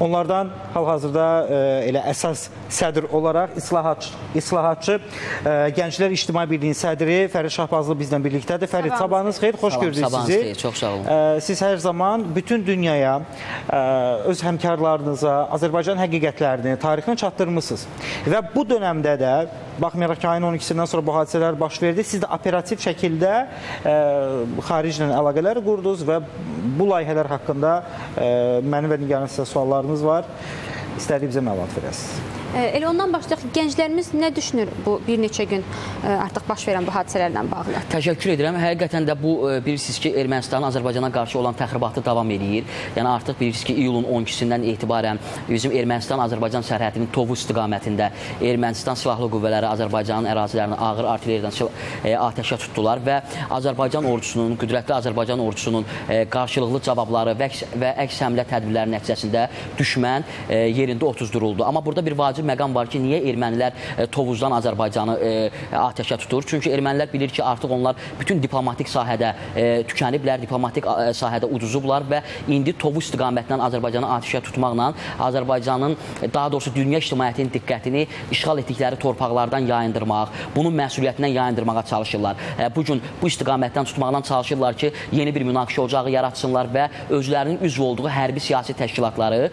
Onlardan hal-hazırda e, elə əsas sədr olaraq islahatçı, islahatçı e, Gənclər İctimai Birliyinin sədri Fərid Şahbazlı bizlə birlikdədir. Fərid, Sabahınız xeyir, xoş gördük sizi. xeyir, çox sağ olun. E, Siz hər zaman bütün dünyaya öz həmkarlarınıza Azərbaycan həqiqətlərini, tarixini çatdırmısınız. Və bu dönəmdə də baxmayaraq ki, ayın 12-sindən sonra bu hadisələr baş verdi, siz də operativ şəkildə e, xariclə əlaqələr qurdunuz və bu layihələr haqqında e, mənim və Nigarın sizə suallarımız var. İstədik bizə məlumat verəsiniz. Elə ondan başlayaq ki, gənclərimiz nə düşünür bu bir neçə gün artıq baş verən bu hadisələrlə bağlı? Təşəkkür edirəm. Həqiqətən də bu bilirsiniz ki, Ermənistanın Azərbaycana qarşı olan təxribatı davam edir. Yəni artıq bilirsiniz ki, iyulun 12-sindən etibarən bizim Ermənistan-Azərbaycan sərhədinin Tovuz istiqamətində Ermənistan silahlı qüvvələri Azərbaycanın ərazilərini ağır artilleriyadan atəşə tutdular və Azərbaycan ordusunun, qüdrətli Azərbaycan ordusunun qarşılıqlı cavabları və əks, həmlə tədbirləri nəticəsində düşmən yerində 30 duruldu. Amma burada bir vacib məqam var ki, niyə ermənilər e, Tovuzdan Azərbaycanı e, atəşə tutur? Çünki ermənilər bilir ki, artıq onlar bütün diplomatik sahədə e, tükəniblər, diplomatik e, sahədə uduzublar və indi Tovuz istiqamətindən Azərbaycanı atəşə tutmaqla Azərbaycanın e, daha doğrusu dünya ictimaiyyətinin diqqətini işğal etdikləri torpaqlardan yayındırmaq, bunun məsuliyyətindən yayındırmağa çalışırlar. E, bu gün bu istiqamətdən tutmaqdan çalışırlar ki, yeni bir münaqişə ocağı yaratsınlar və özlərinin üzv olduğu hərbi siyasi təşkilatları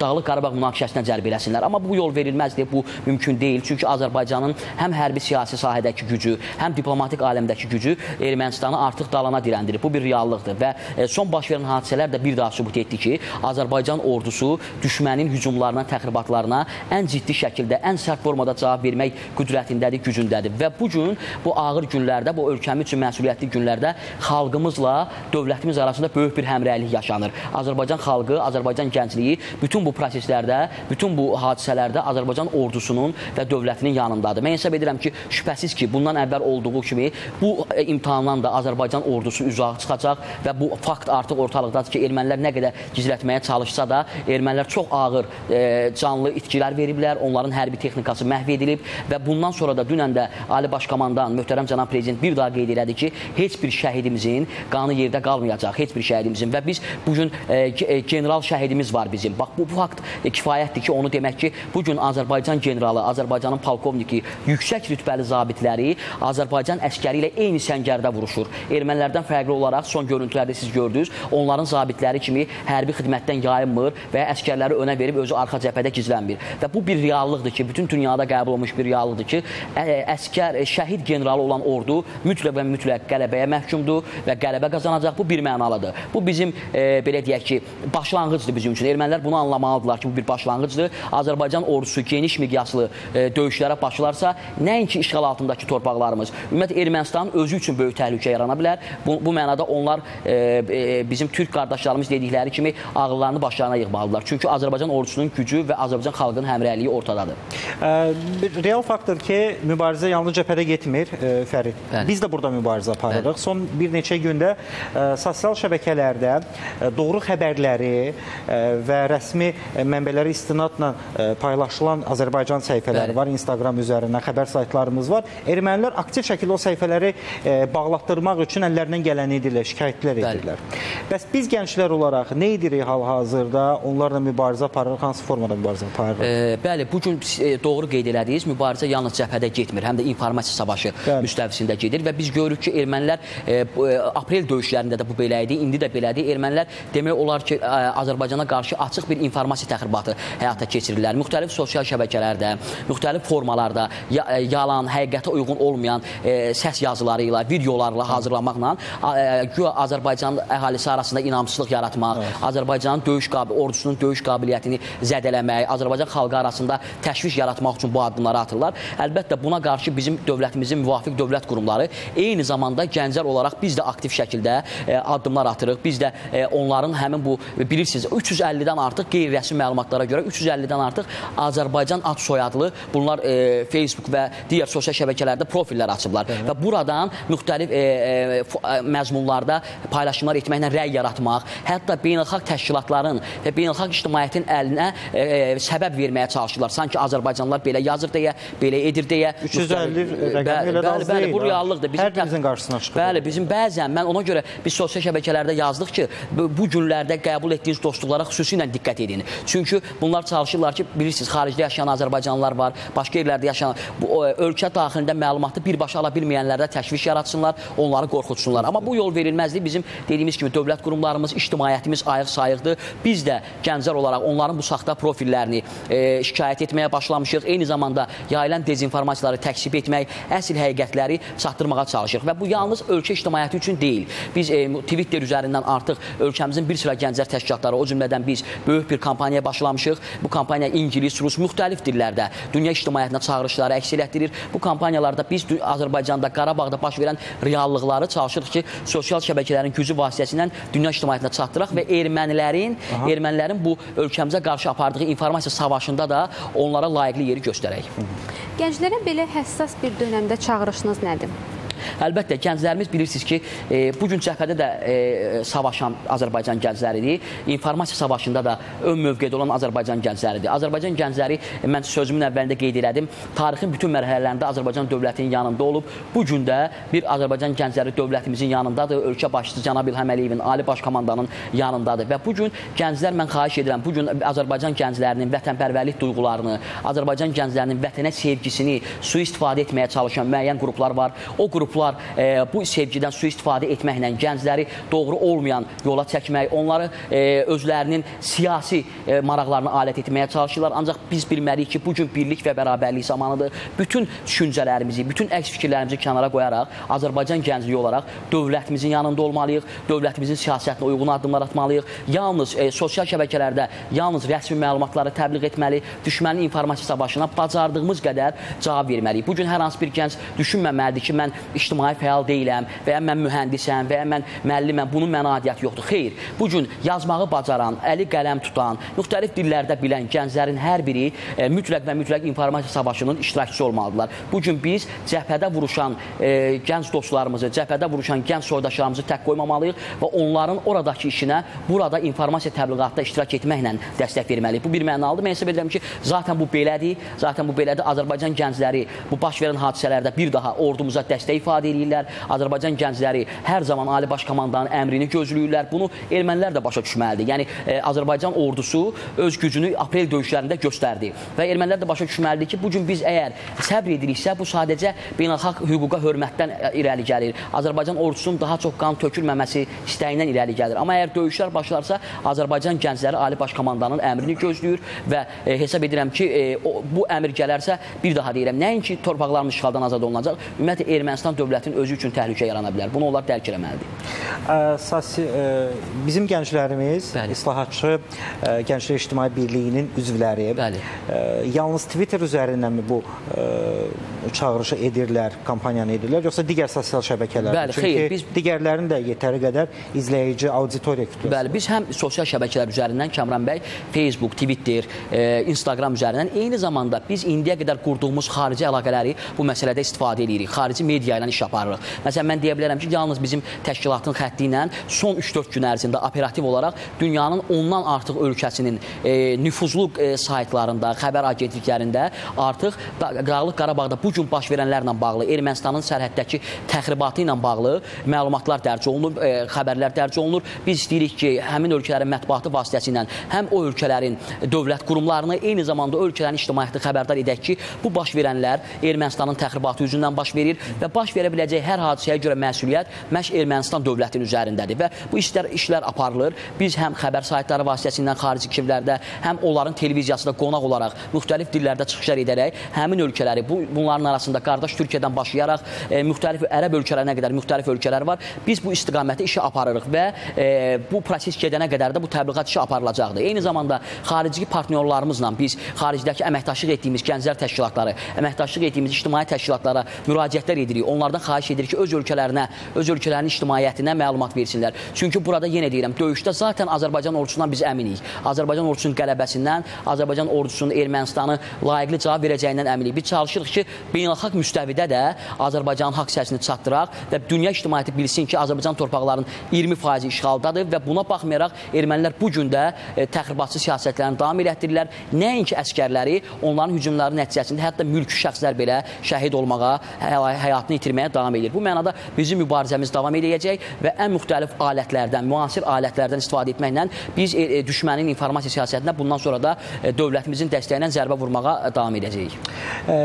Dağlıq Qarabağ münaqişəsinə cəlb eləsinlər. Amma bu yol verilməzdir, bu mümkün deyil. Çünki Azərbaycanın həm hərbi siyasi sahədəki gücü, həm diplomatik aləmdəki gücü Ermənistanı artıq dalana dirəndirir. Bu bir reallıqdır və e, son baş verən hadisələr də bir daha sübut etdi ki, Azərbaycan ordusu düşmənin hücumlarına, təxribatlarına ən ciddi şəkildə, ən sərt formada cavab vermək qüdrətindədir, gücündədir. Və bu gün bu ağır günlərdə, bu ölkəmiz üçün məsuliyyətli günlərdə xalqımızla dövlətimiz arasında böyük bir həmrəylik yaşanır. Azərbaycan xalqı, Azərbaycan gəncliyi bütün bu proseslərdə, bütün bu hadisələrdə Azərbaycan ordusunun və dövlətinin yanındadır. Mən hesab edirəm ki, şübhəsiz ki, bundan əvvəl olduğu kimi bu e, imtahandan da Azərbaycan ordusu üzə çıxacaq və bu fakt artıq ortalıqdadır ki, ermənilər nə qədər gizlətməyə çalışsa da, ermənilər çox ağır e, canlı itkilər veriblər, onların hərbi texnikası məhv edilib və bundan sonra da dünən də Ali Baş Komandan, möhtərəm cənab prezident bir daha qeyd elədi ki, heç bir şəhidimizin qanı yerdə qalmayacaq, heç bir şəhidimizin və biz bu gün e, e, general şəhidimiz var bizim. Bax bu fakt e, kifayətdir ki, onu demək ki, bu gün Azərbaycan generalı, Azərbaycanın polkovniki, yüksək rütbəli zabitləri Azərbaycan əskəri ilə eyni səngərdə vuruşur. Ermənilərdən fərqli olaraq son görüntülərdə siz gördünüz, onların zabitləri kimi hərbi xidmətdən yayınmır və əskərləri önə verib özü arxa cəbhədə gizlənmir. Və bu bir reallıqdır ki, bütün dünyada qəbul olunmuş bir reallıqdır ki, əskər, şəhid generalı olan ordu mütləq və mütləq qələbəyə məhkumdur və qələbə qazanacaq. Bu bir mənalıdır. Bu bizim e, belə deyək ki, başlanğıcdır bizim üçün. Ermənilər bunu anlamalıdırlar ki, bu bir başlanğıcdır. Azərbaycan ordusu geniş miqyaslı e, döyüşlərə başlarsa, nəinki işğal altındakı torpaqlarımız, ümumiyyətlə Ermənistanın özü üçün böyük təhlükə yarana bilər. Bu, bu mənada onlar e, e, bizim türk qardaşlarımız dedikləri kimi ağıllarını başlarına yığmalıdırlar. Çünki Azərbaycan ordusunun gücü və Azərbaycan xalqının həmrəyliyi ortadadır. Bir real faktdır ki, mübarizə yalnız cəbhədə getmir, ə, Fərid. Bəli. Biz də burada mübarizə aparırıq. Son bir neçə gündə ə, sosial şəbəkələrdə ə, doğru xəbərləri ə, və rəsmi ə, mənbələrə istinadla ə, paylaşılan Azərbaycan səhifələri Bəli. var, Instagram üzərindən xəbər saytlarımız var. Ermənilər aktiv şəkildə o səhifələri ə, bağlatdırmaq üçün əllərindən gələni edirlər, şikayətlər Bəli. edirlər. Bəs biz gənclər olaraq nə edirik hal-hazırda? Onlarla mübarizə aparırıq, hansı formada mübarizə aparırıq? E, bəli, bu gün e, doğru qeyd elədiniz. Mübarizə yalnız cəbhədə getmir, həm də informasiya savaşı Bəli. müstəvisində gedir və biz görürük ki, ermənilər e, e, aprel döyüşlərində də bu belə idi, indi də belədir. Ermənilər demək olar ki, ə, Azərbaycana qarşı açıq bir informasiya təxribatı həyata keçirirlər. Müxtəlif sosial şəbəkələrdə, müxtəlif formalarda ə, yalan, həqiqətə uyğun olmayan e, səs yazıları ilə, videolarla hazırlamaqla ə, güya Azərbaycan əhalisi arasında inamsızlıq yaratmaq, Azərbaycanın döyüş qabil ordusunun döyüş qabiliyyətini zədələmək, Azərbaycan xalqı arasında təşviş yaratmaq üçün bu addımları atırlar. Əlbəttə buna qarşı bizim dövlətimizin müvafiq dövlət qurumları eyni zamanda gənclər olaraq biz də aktiv şəkildə e, addımlar atırıq. Biz də e, onların həmin bu bilirsiniz 350-dən artıq qeyri-rəsmi məlumatlara görə 350-dən artıq Azərbaycan ad soyadlı bunlar e, Facebook və digər sosial şəbəkələrdə profillər açıblar və buradan müxtəlif e, e, e, məzmunlarda paylaşımlar etməklə rəy yaratmaq, hətta beynəlxalq təşkilatların və beynəlxalq ictimaiyyətin əlinə e, e, səbəb verməyə çalışırlar. Sanki Azərbaycanlılar belə yazır deyə, belə edir deyə. 350 Müxtəlif- rəqəmi elə də az bəli, bəli, deyil, bu ha. reallıqdır. Hər birimizin qarşısına çıxır. Bəli, bizim bəzən mən ona görə biz sosial şəbəkələrdə yazdıq ki, bu, bu günlərdə qəbul etdiyiniz dostluqlara xüsusilə diqqət edin. Çünki bunlar çalışırlar ki, bilirsiniz, xaricdə yaşayan azərbaycanlılar var, başqa yerlərdə yaşayan bu ölkə daxilində məlumatı birbaşa ala bilməyənlərdə təşviş yaratsınlar, onları qorxutsunlar. Amma bu yol verilməzdir. Bizim dediyimiz kimi dövlət qurumlarımız, ictimaiyyətimiz ayıq sayıqdır. Biz də gənclər olaraq onların bu saxta profillərini e, şikayət etməyə başlamışıq. Eyni zamanda yayılan dezinformasiyaları təkzib etmək, əsl həqiqətləri çatdırmağa çalışırıq və bu yalnız ölkə ictimaiyyəti üçün deyil. Biz e, Twitter üzərindən artıq ölkəmizin bir sıra gənclər təşkilatları, o cümlədən biz böyük bir kampaniya başlamışıq. Bu kampaniya ingilis, rus, müxtəlif dillərdə dünya ictimaiyyətinə çağırışları əks elətdirir. Bu kampaniyalarda biz Azərbaycanda, Qarabağda baş verən reallıqları çalışırıq ki, sosial şəbəkələrin gücü vasitəsilə dünya ictimaiyyətinə çatdıraq və ermənilərin, ermənilərin bu ölkəmizə qarşı apardığı informasiya savaşında da onlara layiqli yeri göstərək. Gənclərə belə həssas bir dönəmdə çağırışınız nədir? Əlbəttə gənclərimiz bilirsiniz ki, e, bu gün cəbhədə də e, savaşan Azərbaycan gəncləridir. İnformasiya savaşında da ön mövqedə olan Azərbaycan gəncləridir. Azərbaycan gəncləri mən sözümün əvvəlində qeyd elədim, tarixin bütün mərhələlərində Azərbaycan dövlətinin yanında olub. Bu gün də bir Azərbaycan gəncləri dövlətimizin yanındadır. Ölkə başçısı cənab İlham Əliyevin, Ali Baş Komandanın yanındadır və bu gün gənclər mən xahiş edirəm, bu gün Azərbaycan gənclərinin vətənpərvərlik duyğularını, Azərbaycan gənclərinin vətənə sevgisini sui-istifadə etməyə çalışan müəyyən qruplar var. O qruplar e, bu sevgidən sui-istifadə etməklə gəncləri doğru olmayan yola çəkmək, onları e, özlərinin siyasi e, maraqlarına alət etməyə çalışırlar. Ancaq biz bilməliyik ki, bu gün birlik və bərabərlik zamanıdır. Bütün düşüncələrimizi, bütün əks fikirlərimizi kənara qoyaraq Azərbaycan gəncliyi olaraq dövlətimizin yanında olmalıyıq, dövlətimizin siyasətinə uyğun addımlar atmalıyıq. Yalnız e, sosial şəbəkələrdə yalnız rəsmi məlumatları təbliğ etməli, düşmənin informasiya savaşına bacardığımız qədər cavab verməliyik. Bu gün hər hansı bir gənc düşünməməlidir ki, mən ictimai fəal deyiləm və ya mən mühəndisəm və ya mən müəlliməm, bunun mənə aidiyyəti yoxdur. Xeyr, bu gün yazmağı bacaran, əli qələm tutan, müxtəlif dillərdə bilən gənclərin hər biri e, mütləq və mütləq informasiya savaşının iştirakçısı olmalıdırlar. Bu gün biz cəbhədə vuruşan e, gənc dostlarımızı, cəbhədə vuruşan gənc soydaşlarımızı tək qoymamalıyıq və onların oradakı işinə burada informasiya təbliğatda iştirak etməklə dəstək verməliyik. Bu bir mənalıdır. Mən hesab edirəm ki, zaten bu belədir. Zaten bu belədir. Azərbaycan gəncləri bu baş verən hadisələrdə bir daha ordumuza dəstək ifadə edirlər. Azərbaycan gəncləri hər zaman Ali Baş Komandanın əmrini gözləyirlər. Bunu ermənilər də başa düşməlidir. Yəni e, Azərbaycan ordusu öz gücünü aprel döyüşlərində göstərdi və ermənilər də başa düşməlidir ki, bu gün biz əgər səbr ediriksə, bu sadəcə beynəlxalq hüquqa hörmətdən e, irəli gəlir. Azərbaycan ordusunun daha çox qan tökülməməsi istəyindən irəli gəlir. Amma əgər döyüşlər başlarsa, Azərbaycan gəncləri Ali Baş Komandanın əmrini gözləyir və e, hesab edirəm ki, e, o, bu əmr gələrsə, bir daha deyirəm, nəinki torpaqlarımız işğaldan azad olunacaq, ümumiyyətlə Ermənistan dövlətinin özü üçün təhlükə yarana bilər. Bunu onlar dərk eləməlidir. Sasi, bizim gənclərimiz, Bəli. İslahatçı Gənclər İctimai Birliyinin üzvləri Bəli. yalnız Twitter üzərindənmi bu ə, çağırışı edirlər, kampaniyanı edirlər, yoxsa digər sosial şəbəkələrdə? Bəli, Çünki xeyr, biz- digərlərinin də yetəri qədər izləyici, auditoriya kütləsi. Bəli, biz həm sosial şəbəkələr üzərindən Kamran bəy, Facebook, Twitter, Instagram üzərindən eyni zamanda biz indiyə qədər qurduğumuz xarici əlaqələri bu məsələdə istifadə edirik. Xarici media ilə iş aparırıq. Məsələn, mən deyə bilərəm ki, yalnız bizim təşkilatın xətti ilə son 3-4 gün ərzində operativ olaraq dünyanın ondan artıq ölkəsinin e, nüfuzlu e, saytlarında, xəbər agentliklərində artıq Da- Dağlıq Qarabağda bu gün baş verənlərlə bağlı, Ermənistanın sərhəddəki təxribatı ilə bağlı məlumatlar dərc olunur, e, xəbərlər dərc olunur. Biz istəyirik ki, həmin ölkələrin mətbuatı vasitəsilə həm o ölkələrin dövlət qurumlarını, eyni zamanda ölkələrin ictimaiyyətini xəbərdar edək ki, bu baş verənlər Ermənistanın təxribatı üzündən baş verir və baş verə biləcək hər hadisəyə görə məsuliyyət məhz Ermənistan dövlətinin üzərindədir və bu işlər işlər aparılır. Biz həm xəbər saytları vasitəsilə xarici kimlərdə, həm onların televiziyasında qonaq olaraq müxtəlif dillərdə çıxışlar edərək həmin ölkələri bu bunların arasında qardaş Türkiyədən başlayaraq e, müxtəlif ərəb ölkələrinə qədər müxtəlif ölkələr var. Biz bu istiqamətdə işi aparırıq və e, bu proses gedənə qədər də bu təbliğat işi aparılacaqdır. Eyni zamanda xarici partnyorlarımızla biz xaricdəki əməkdaşlıq etdiyimiz gənclər təşkilatları, əməkdaşlıq etdiyimiz ictimai təşkilatlara müraciətlər edirik. Onlardan onlardan xahiş edirik ki, öz ölkələrinə, öz ölkələrinin ictimaiyyətinə məlumat versinlər. Çünki burada yenə deyirəm, döyüşdə zaten Azərbaycan ordusundan biz əminik. Azərbaycan ordusunun qələbəsindən, Azərbaycan ordusunun Ermənistanı layiqli cavab verəcəyindən əminik. Biz çalışırıq ki, beynəlxalq müstəvidə də Azərbaycanın haqq səsini çatdıraq və dünya ictimaiyyəti bilsin ki, Azərbaycan torpaqlarının 20% işğaldadır və buna baxmayaraq ermənilər bu gün də e, təxribatçı siyasətlərini davam elətdirirlər. Nəinki əskərləri, onların hücumları nəticəsində hətta mülki şəxslər belə şəhid olmağa, hə- həyatını itirməyə davam edir. Bu mənada bizim mübarizəmiz davam edəcək və ən müxtəlif alətlərdən, müasir alətlərdən istifadə etməklə biz e, e, düşmənin informasiya siyasətinə bundan sonra da e, dövlətimizin dəstəyi ilə zərbə vurmağa e, davam edəcəyik. Ə,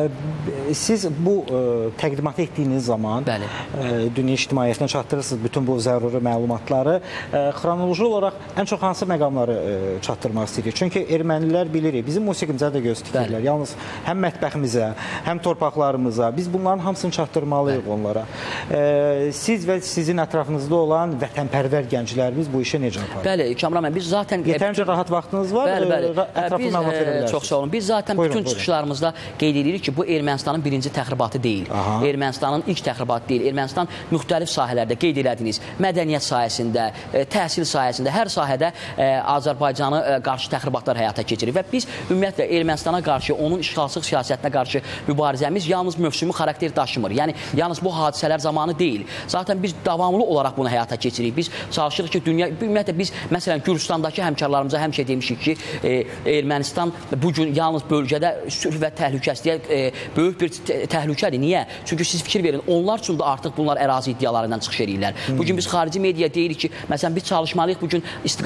Siz bu ə, təqdimatı etdiyiniz zaman Bəli. ə, dünya ictimaiyyətinə çatdırırsınız bütün bu zəruri məlumatları. Ə, Xronoloji olaraq ən çox hansı məqamları ə, çatdırmaq istəyirik? Çünki ermənilər bilirik, bizim musiqimizə də göz tikirlər. Bəli. Yalnız həm mətbəximizə, həm torpaqlarımıza biz bunların hamısını çatdırmalıyıq onlara. Ə, Siz və sizin ətrafınızda olan vətənpərvər gənclərimiz bu işi necə aparır? Bəli, Kamran müəllim, biz zaten Yetərincə rahat vaxtınız var. Bəli, bəli. ə, ra- Ətraflı Biz, məlumat e, verə bilərsiniz. Çox sağ olun. Biz zaten Buyurun, bütün buyurun. çıxışlarımızda qeyd edirik ki, bu Ermənistanın birinci təxribatı deyil. Aha. Ermənistanın ilk təxribatı deyil. Ermənistan müxtəlif sahələrdə qeyd elədiniz. Mədəniyyət sahəsində, e, təhsil sahəsində, hər sahədə e, Azərbaycanı e, qarşı təxribatlar həyata keçirir və biz ümumiyyətlə Ermənistana qarşı, onun işğalçılıq siyasətinə qarşı mübarizəmiz yalnız mövsümi xarakter daşımır. Yəni yalnız bu hadisələr zamanı deyil. Zaten biz davamlı olaraq bunu həyata keçiririk. Biz çalışırıq ki, dünya ümumiyyətlə biz məsələn Gürcüstandakı həmkarlarımıza həmişə demişik ki, e, Ermənistan bu gün yalnız bölgədə sülh və təhlükəsizliyə e, böyük bir tə- təhlükədir. Niyə? Çünki siz fikir verin, onlar üçün də artıq bunlar ərazi iddialarından çıxış eləyirlər. Bu gün biz xarici mediaya deyirik ki, məsələn biz çalışmalıyıq bu gün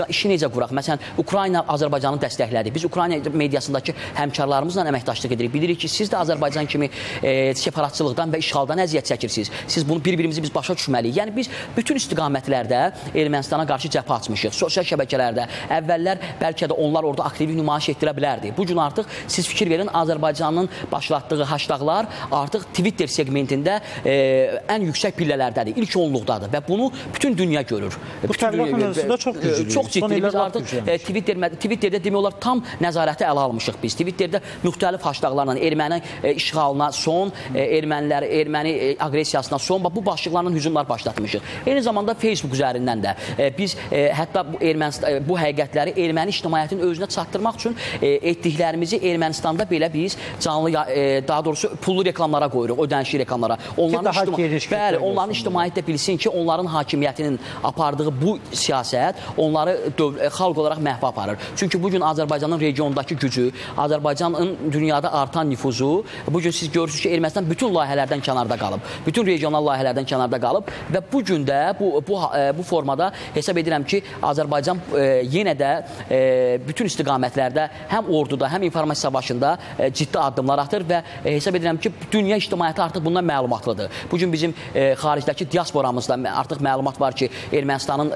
işi necə quraq? Məsələn Ukrayna Azərbaycanı dəstəklədi. Biz Ukrayna mediasındakı həmkarlarımızla əməkdaşlıq edirik. Bilirik ki, siz də Azərbaycan kimi e, separatçılıqdan və işğaldan əziyyət çəkirsiniz. Siz bunu bir-birimizi biz başa düşməliyik. Yəni biz bütün istiqamətlərdə Ermənistana qarşı cəbhə açmışıq. Sosial şəbəkələrdə əvvəllər bəlkə də onlar orada aktivlik nümayiş etdirə bilərdi. Bu gün artıq siz fikir verin Azərbaycanın başlatdığı hashtaglar artıq Twitter segmentində e, ən yüksək pillələrdədir. İlk onluqdadır və bunu bütün dünya görür. Bu təbliğat mövzusunda çox güclüyük. Çox ciddi. Biz artıq e, Twitter Twitterdə demək olar tam nəzarəti ələ almışıq biz. Twitterdə müxtəlif hashtaglarla erməni e, işğalına son, e, ermənilər erməni e, aqressiyasına son bu başlıqlarla hücumlar başlatmışıq. Eyni zamanda Facebook üzərindən də e, biz e, hətta bu Ermənistan e, bu həqiqətləri erməni ictimaiyyətinin özünə çatdırmaq üçün e, etdiklərimizi Ermənistanda belə biz canlı e, daha doğrusu pullu reklamlara qoyuruq, ödənişli reklamlara. Onların daha ictima- geniş kitle Bəli, onların ictimaiyyət də bilsin ki, onların hakimiyyətinin apardığı bu siyasət onları e, xalq olaraq məhv aparır. Çünki bu gün Azərbaycanın regiondakı gücü, Azərbaycanın dünyada artan nüfuzu, bu gün siz görürsünüz ki, Ermənistan bütün layihələrdən kənarda qalıb. Bütün regional layihələrdən kənarda qalıb və bu gün də bu bu e, bu formada hesab edirəm ki, Azərbaycan e, yenə də e, bütün istiqamətlərdə həm orduda, həm informasiya savaşında ciddi addımlar atır və hesab edirəm ki, dünya ictimaiyyəti artıq bundan məlumatlıdır. Bu gün bizim xaricdəki diasporamızda artıq məlumat var ki, Ermənistanın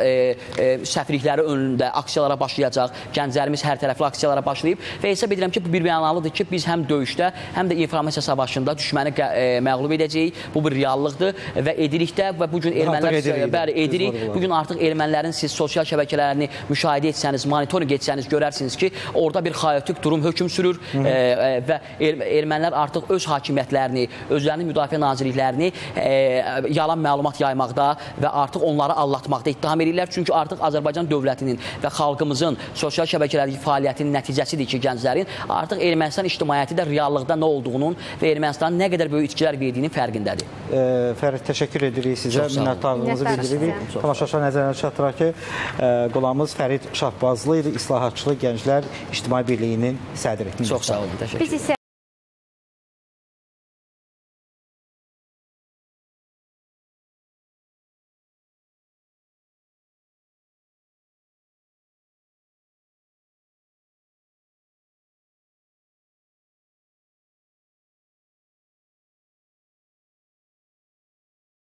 səfirlikləri önündə aksiyalara başlayacaq. Gənclərimiz hər tərəfli aksiyalara başlayıb və hesab edirəm ki, bu bir mənalıdır ki, biz həm döyüşdə, həm də informasiya savaşında düşməni məğlub edəcəyik. Bu bir reallıqdır və edirik də və bu gün ermənilər edirik bəli edirik. Bu gün artıq ermənilərin siz sosial şəbəkələrini müşahidə etsəniz, monitorinq etsəniz görərsiniz ki, orada bir xaotik durum hökm sürür e, e, və er, ermənilər artıq öz hakimiyyətlərini, özlərinin müdafiə nazirliklərini e, yalan məlumat yaymaqda və artıq onları allatmaqda ittiham edirlər. Çünki artıq Azərbaycan dövlətinin və xalqımızın sosial şəbəkələrdəki fəaliyyətinin nəticəsidir ki, gənclərin artıq Ermənistan ictimaiyyəti də reallıqda nə olduğunun və Ermənistanın nə qədər böyük itkilər verdiyinin fərqindədir. Ə, Fərid təşəkkür edirik sizə. Minnətdarlığımızı bildiririk. Tamaşaçılar nəzərinə çatdıraq ki, ə, qonağımız Fərid Şahbazlı idi, İslahatçılıq Gənclər İctimai Birliyinin sədri. Çox sağ olun. Təşəkkür. Biz isə